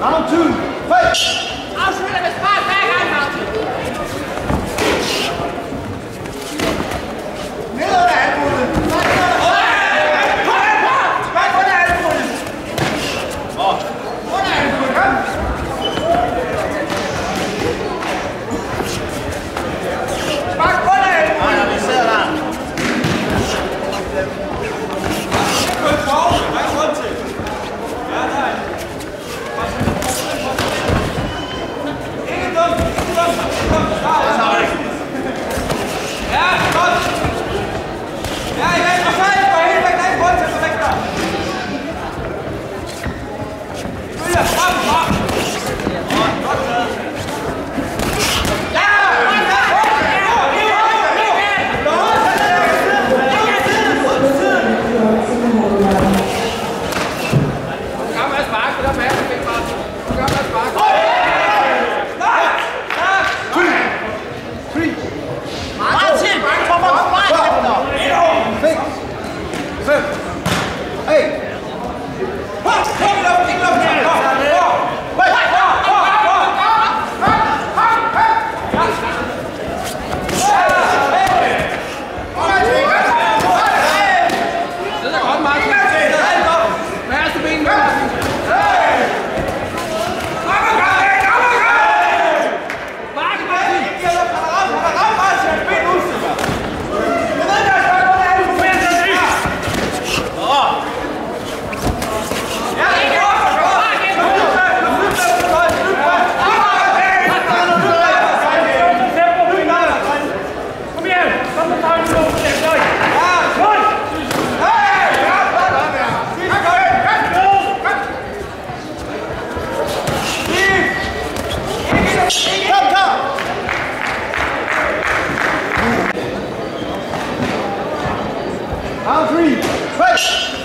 Round two, fight! Round three, fight!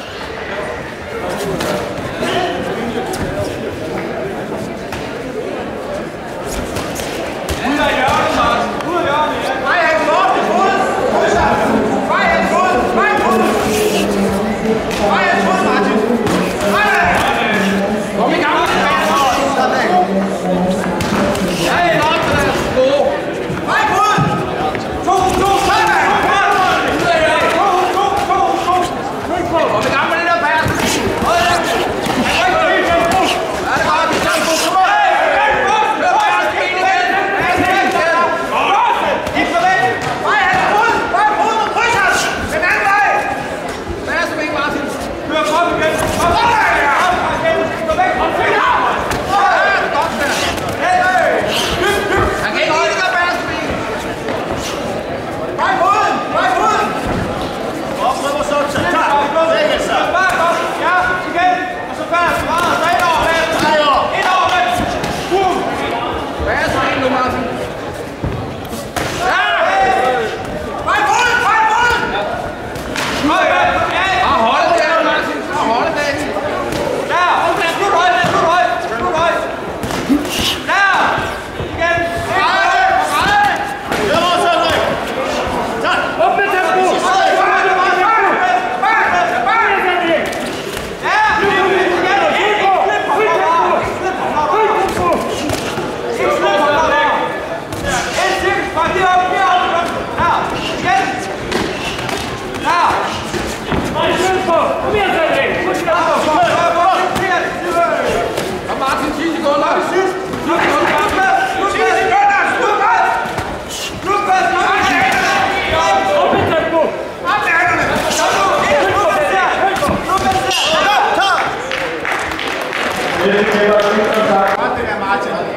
सेवा